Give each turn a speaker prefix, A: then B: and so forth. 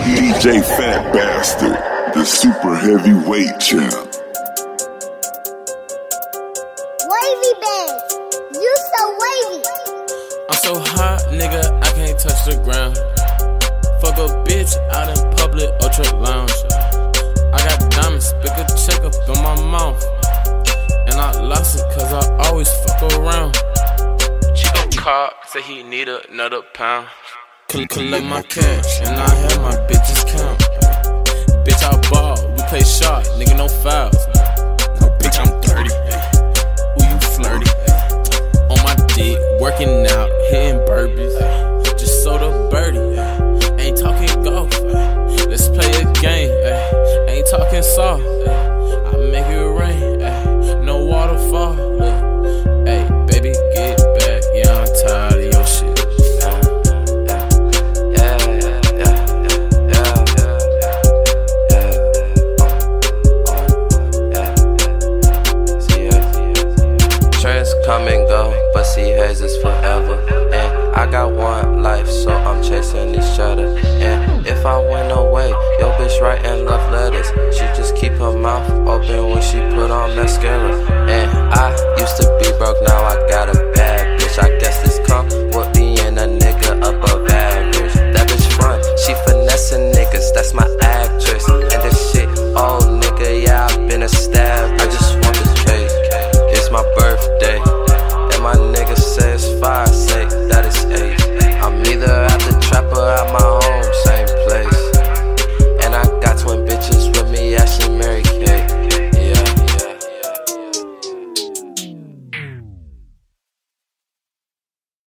A: DJ Fat Bastard, the super heavyweight champ.
B: Wavy bands. You so wavy.
C: I'm so hot, nigga, I can't touch the ground. Fuck a bitch out in public, ultra lounge. I got diamonds, pick a check up in my mouth. And I lost it cause I always fuck around. Chico called, said he need another pound. Coll- collect my cash, and I have my bitches count. Bitch, I ball, we play shot, nigga, no fouls. Bitch, I'm 30. Who you flirty? On my dick, working out, hitting burpees.
D: come and go, but Ceehaze is forever. And I got one life, so I'm chasing each other. And if I went away, yo bitch writing love letters. She just keep her mouth open when she put on mascara. And I used to be broke, now I got a bad bitch. I guess this come with being a nigga above average. That bitch front, she finessing niggas, that's my actress. And this shit, oh nigga, yeah, I've been a stab.